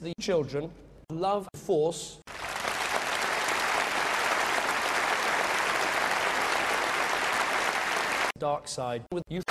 the children, love, force. Dark side with you.